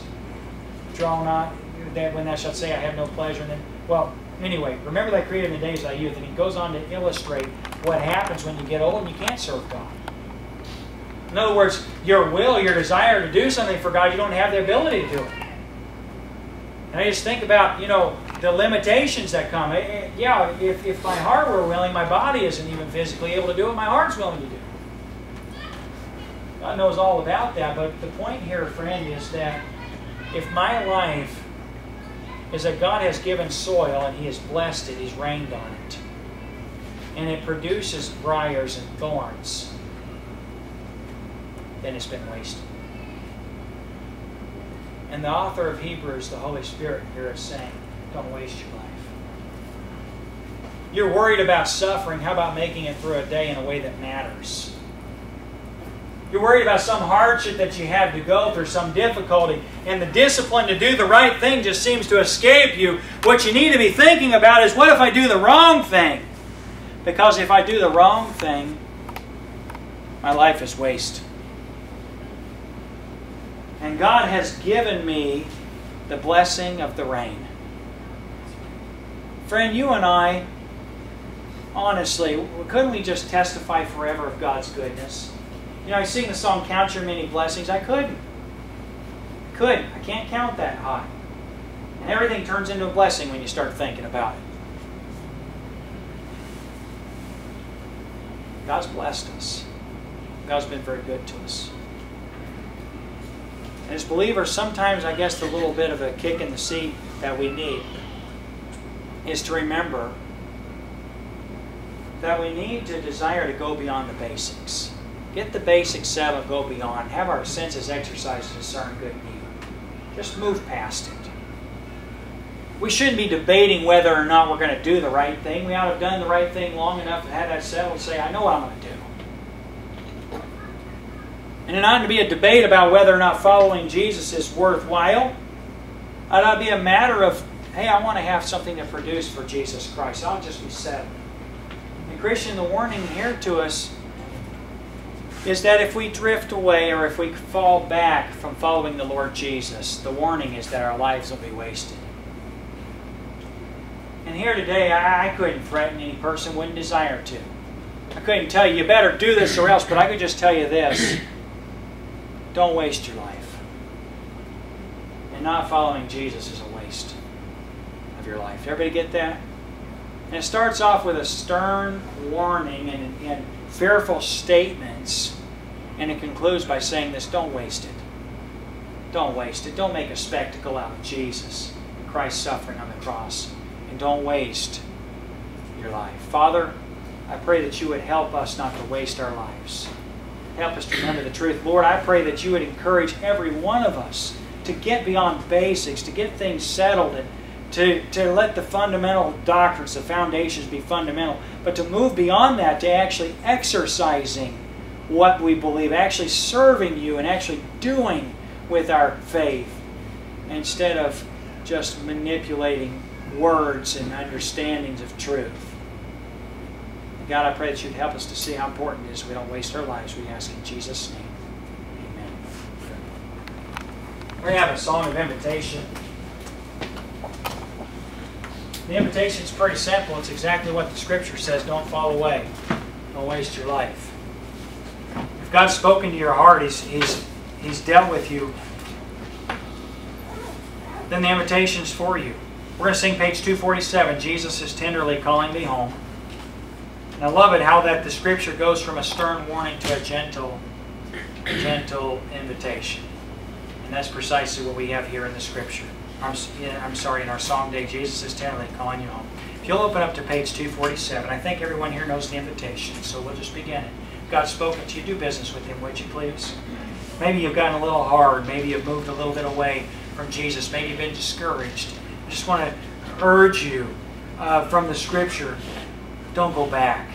draw not, that when thou shalt say, I have no pleasure in them. Well, anyway, remember thy Creator in the days of thy youth. And he goes on to illustrate what happens when you get old and you can't serve God. In other words, your will, your desire to do something for God, you don't have the ability to do it. And I just think about, you know, the limitations that come. Eh, eh, yeah, if, if my heart were willing, my body isn't even physically able to do what my heart's willing to do. God knows all about that, but the point here, friend, is that if my life is that God has given soil and He has blessed it, He's rained on it, and it produces briars and thorns, then it's been wasted. And the author of Hebrews, the Holy Spirit, here is saying, don't waste your life. You're worried about suffering. How about making it through a day in a way that matters? You're worried about some hardship that you have to go through, some difficulty, and the discipline to do the right thing just seems to escape you. What you need to be thinking about is what if I do the wrong thing? Because if I do the wrong thing, my life is waste. And God has given me the blessing of the rain. Friend, you and I, honestly, couldn't we just testify forever of God's goodness? You know, I sing the song, Count Your Many Blessings. I couldn't. Couldn't. I can't count that high. And everything turns into a blessing when you start thinking about it. God's blessed us. God's been very good to us. And as believers, sometimes I guess the little bit of a kick in the seat that we need is to remember that we need to desire to go beyond the basics. Get the basics settled, go beyond. Have our senses exercised to discern good and evil. Just move past it. We shouldn't be debating whether or not we're going to do the right thing. We ought to have done the right thing long enough to have that settled say, I know what I'm going to do. And it ought to be a debate about whether or not following Jesus is worthwhile. It ought to be a matter of, hey, I want to have something to produce for Jesus Christ. I'll just be settled. And Christian, the warning here to us is that if we drift away or if we fall back from following the Lord Jesus, the warning is that our lives will be wasted. And here today, I, I couldn't threaten any person, wouldn't desire to. I couldn't tell you, you better do this or else, but I could just tell you this. Don't waste your life. And not following Jesus is a waste of your life. Everybody get that? And it starts off with a stern warning and, and fearful statements. And it concludes by saying this don't waste it. Don't waste it. Don't make a spectacle out of Jesus, Christ's suffering on the cross. And don't waste your life. Father, I pray that you would help us not to waste our lives. Help us to remember the truth. Lord, I pray that you would encourage every one of us to get beyond basics, to get things settled, and to, to let the fundamental doctrines, the foundations be fundamental, but to move beyond that to actually exercising what we believe, actually serving you and actually doing with our faith instead of just manipulating words and understandings of truth. God, I pray that you'd help us to see how important it is we don't waste our lives. We ask in Jesus' name. Amen. We have a song of invitation. The invitation is pretty simple. It's exactly what the Scripture says. Don't fall away. Don't waste your life. If God's spoken to your heart, He's, he's, he's dealt with you, then the invitation's for you. We're going to sing page 247. Jesus is tenderly calling me home. And I love it how that the Scripture goes from a stern warning to a gentle, gentle invitation. And that's precisely what we have here in the Scripture. I'm, I'm sorry, in our song day, Jesus is tenderly calling you home. If you'll open up to page 247, I think everyone here knows the invitation, so we'll just begin it. God's spoken to you, do business with Him, would you please? Maybe you've gotten a little hard. Maybe you've moved a little bit away from Jesus. Maybe you've been discouraged. I just want to urge you uh, from the Scripture don't go back.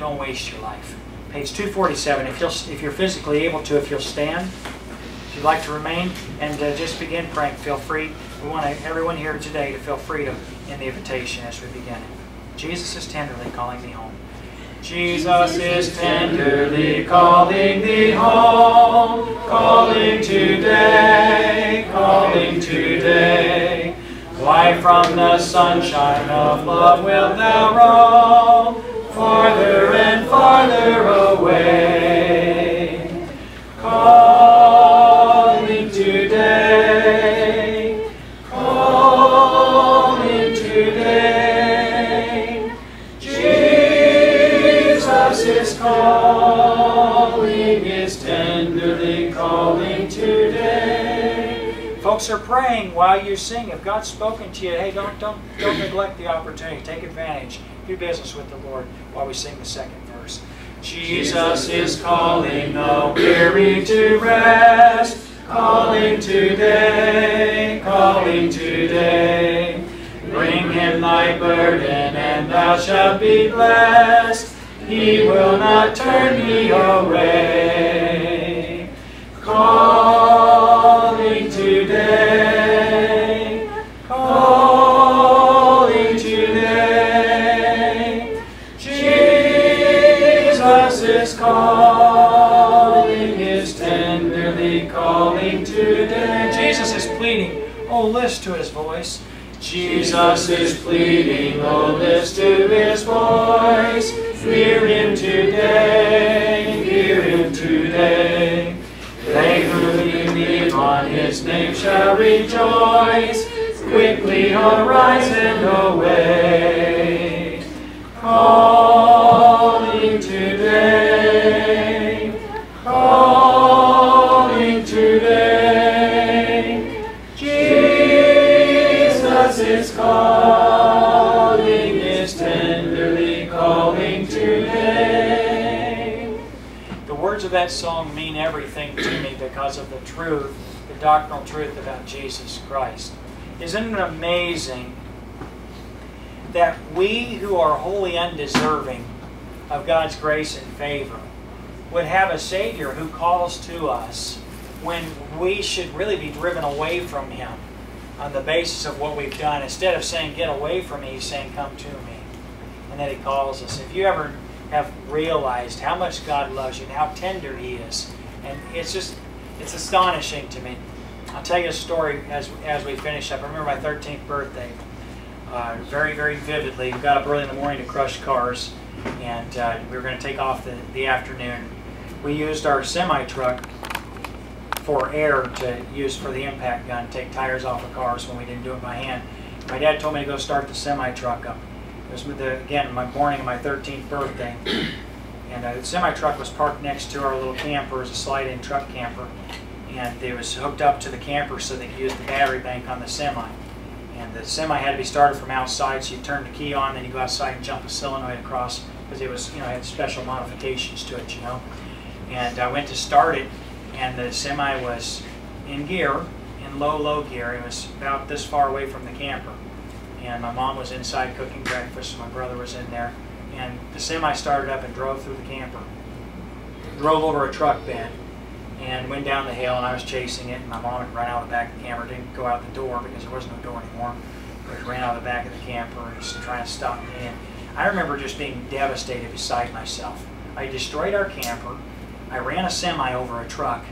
Don't waste your life. Page 247, if, you'll, if you're physically able to, if you'll stand. If you'd like to remain and uh, just begin praying, feel free. We want everyone here today to feel free to in the invitation as we begin it. Jesus is tenderly calling me home. Jesus is tenderly calling thee home, calling today, calling today. Why from the sunshine of love wilt thou roam, farther and farther away? Praying while you sing. If God's spoken to you, hey, don't don't don't neglect the opportunity. Take advantage. Do business with the Lord while we sing the second verse. Jesus is calling the weary to rest, calling today, calling today. Bring him thy burden, and thou shalt be blessed. He will not turn thee away. Calling Oh, listen to his voice. Jesus is pleading, oh, listen to his voice. Hear him today, his name shall rejoice. Quickly arise and away. Calling today, calling today. Jesus is calling, is tenderly calling today. The words of that song mean everything to me because of the truth, the doctrinal truth about Jesus Christ. Isn't it amazing that we who are wholly undeserving of God's grace and favor would have a Savior who calls to us when we should really be driven away from Him on the basis of what we've done. Instead of saying, Get away from me, He's saying, Come to me. And then He calls us. If you ever have realized how much God loves you and how tender He is, and it's just, it's astonishing to me. I'll tell you a story as, as we finish up. I remember my 13th birthday uh, very, very vividly. We got up early in the morning to crush cars, and uh, we were going to take off the, the afternoon. We used our semi truck for air to use for the impact gun, take tires off of cars when we didn't do it by hand. My dad told me to go start the semi truck up. It was the, again my morning of my 13th birthday, and uh, the semi truck was parked next to our little camper, was a slide-in truck camper, and it was hooked up to the camper so they could use the battery bank on the semi. And the semi had to be started from outside, so you turn the key on, then you go outside and jump a solenoid across because it was, you know, had special modifications to it, you know. And I went to start it, and the semi was in gear in in low, low gear. It was about this far away from the camper. And my mom was inside cooking breakfast. My brother was in there. And the semi started up and drove through the camper. Drove over a truck bed and went down the hill and I was chasing it and my mom had run out of the back of the camper, didn't go out the door because there was no door anymore. But ran out of the back of the camper and was trying to stop me. And I remember just being devastated beside myself. I destroyed our camper. I ran a semi over a truck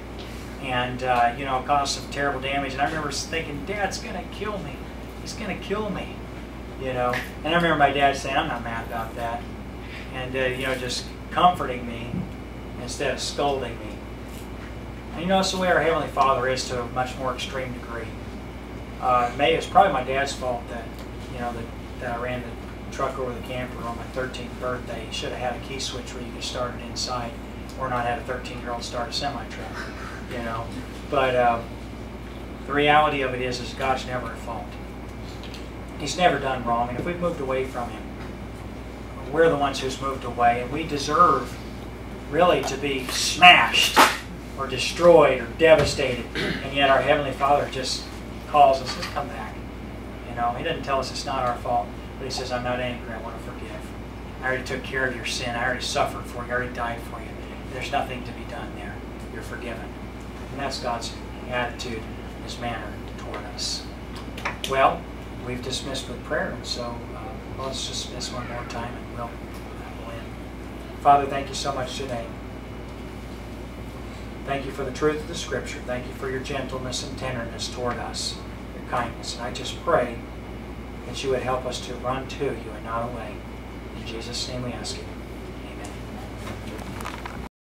and uh, you know caused some terrible damage. And I remember thinking, Dad's gonna kill me. He's gonna kill me. You know. And I remember my dad saying, I'm not mad about that. And uh, you know just comforting me instead of scolding me. And you know, that's the way our Heavenly Father is to a much more extreme degree. Uh, May it's probably my dad's fault that you know that, that I ran the truck over the camper on my 13th birthday. He should have had a key switch where you could start it inside, or not had a 13-year-old start a semi truck. You know, but uh, the reality of it is, is God's never at fault. He's never done wrong, and if we've moved away from Him, we're the ones who's moved away, and we deserve really to be smashed or destroyed or devastated. And yet our Heavenly Father just calls us, says, come back. You know, He doesn't tell us it's not our fault, but He says, I'm not angry, I want to forgive. I already took care of your sin. I already suffered for you. I already died for you. There's nothing to be done there. You're forgiven. And that's God's attitude, His manner toward us. Well, we've dismissed with prayer, and so uh, let's dismiss one more time and we'll, we'll end. Father, thank you so much today. Thank you for the truth of the Scripture. Thank you for your gentleness and tenderness toward us, your kindness. And I just pray that you would help us to run to you and not away. In Jesus' name we ask it.